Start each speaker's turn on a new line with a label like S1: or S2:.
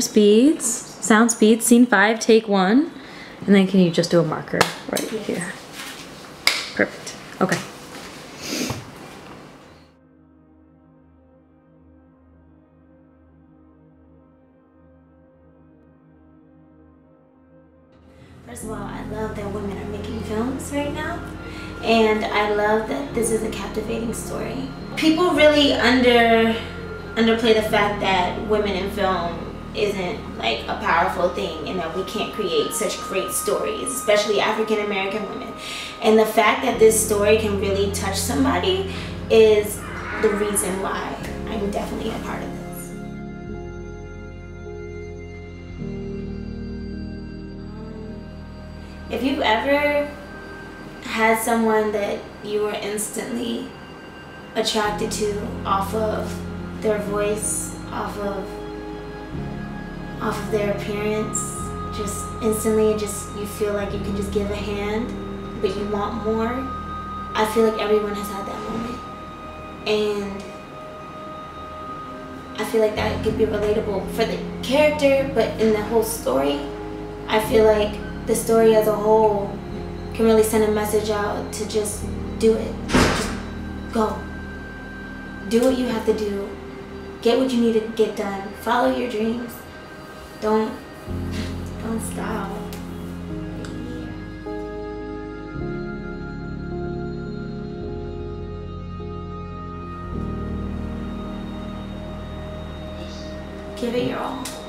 S1: camera speeds, sound speeds, scene five, take one. And then can you just do a marker right here? Perfect. Okay.
S2: First of all, I love that women are making films right now. And I love that this is a captivating story. People really under underplay the fact that women in film isn't like a powerful thing and that we can't create such great stories, especially African American women. And the fact that this story can really touch somebody is the reason why I'm definitely a part of this. If you've ever had someone that you were instantly attracted to off of their voice, off of off of their appearance, just instantly just you feel like you can just give a hand, but you want more. I feel like everyone has had that moment. And I feel like that could be relatable for the character, but in the whole story, I feel like the story as a whole can really send a message out to just do it. Just go. Do what you have to do. Get what you need to get done. Follow your dreams. Give it your all.